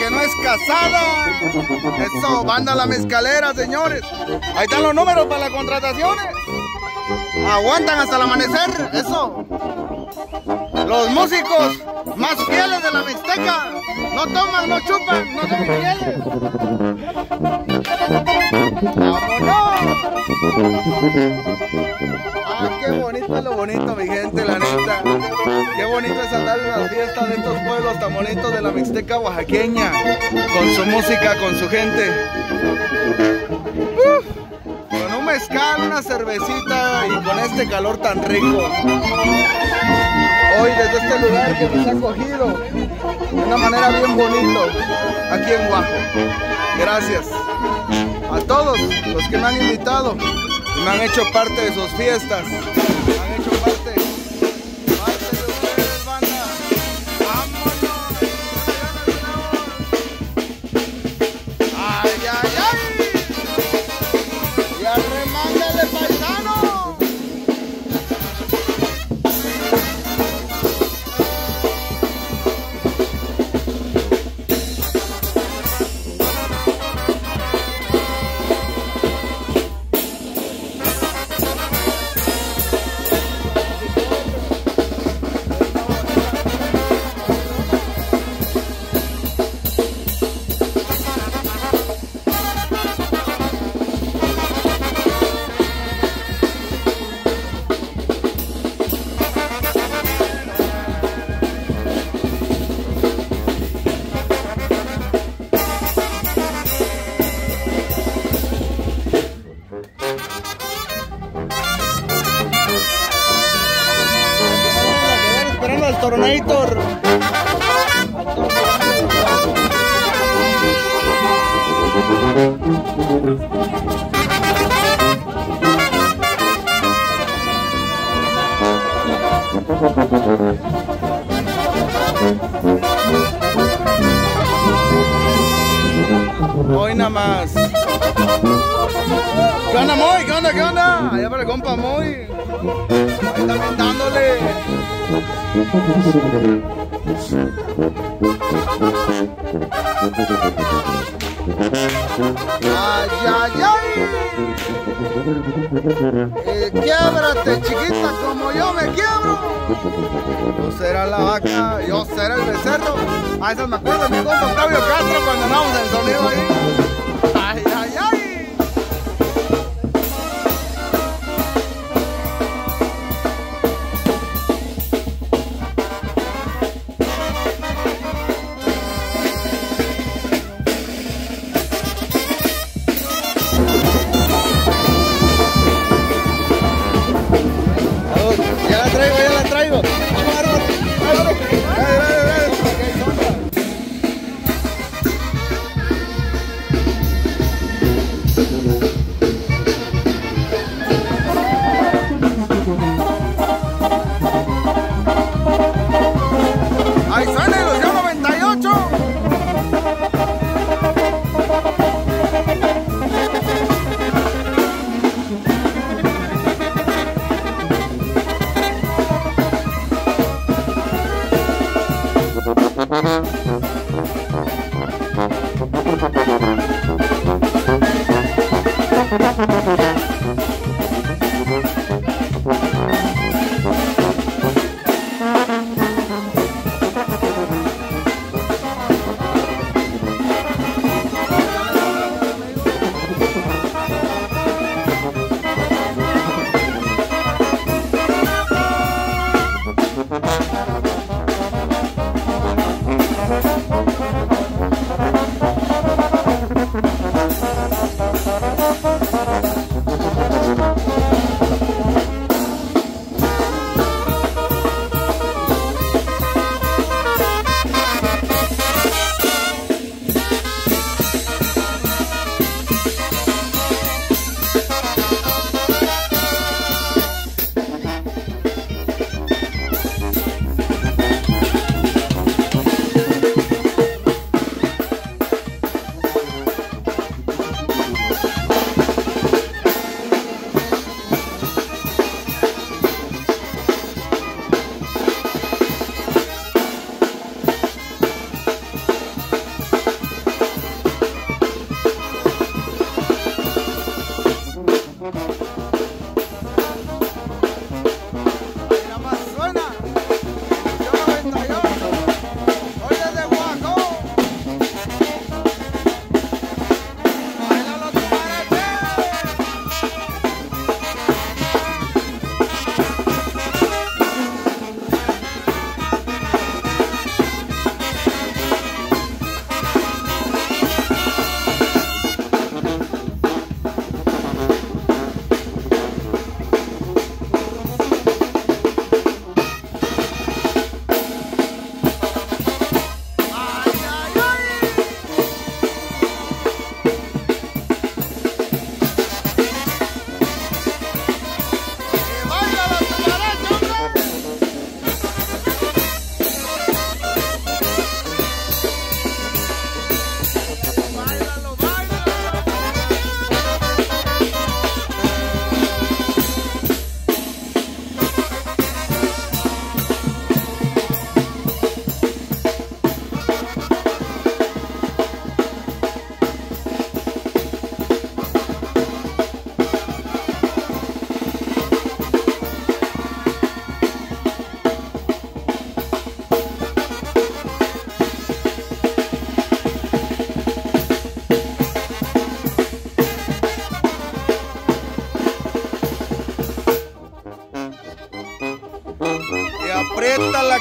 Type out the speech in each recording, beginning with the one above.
que no es casada. Eso, banda la mezcalera, señores. Ahí están los números para las contrataciones. Aguantan hasta el amanecer, eso. Los músicos más fieles de la Mixteca. No toman, no chupan, no son fieles. ¡Vámonos! Ah, qué bonito es lo bonito, mi gente, la neta. Qué bonito es andar en las fiestas de estos pueblos tan bonitos de la Mixteca oaxaqueña. Con su música, con su gente. Un mezcal, una cervecita y con este calor tan rico. Hoy desde este lugar que nos ha acogido de una manera bien bonito aquí en Oaxaca. Gracias a todos los que me han invitado y me han hecho parte de sus fiestas. Me han hecho parte al Tornator. Hoy nada más. ¿Qué onda, Moy? ¿Qué onda? ¿Qué onda? Allá para el compa Moy. Ahí también dándole. Ay, ay, ay. Eh, quiebrate, chiquita, como yo me quiebro. Tú serás la vaca, yo seré el becerro. A eso me acuerdo mi compa Octavio Castro cuando andábamos en sonido ahí. Mm-hmm.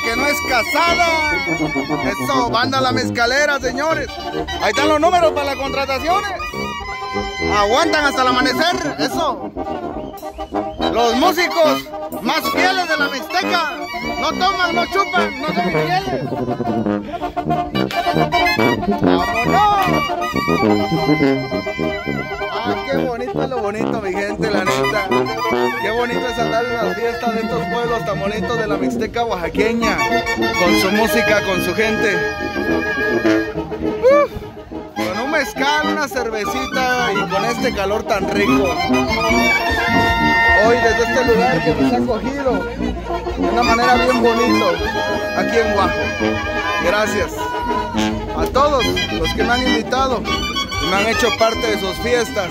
Que no es casada. Eso, banda la mezcalera, señores. Ahí están los números para las contrataciones. Aguantan hasta el amanecer, eso. Los músicos más fieles de la Mixteca. No toman, no chupan, no son fieles. ¡Vámonos! Ah, qué bonito lo bonito, mi gente, la neta. Qué bonito es andar en las fiestas de estos pueblos tan bonitos de la Mixteca oaxaqueña. Con su música, con su gente. con un mezcal, una cervecita y con este calor tan rico. Hoy desde este lugar que nos ha acogido de una manera bien bonito aquí en Guajo. Gracias a todos los que me han invitado y me han hecho parte de sus fiestas.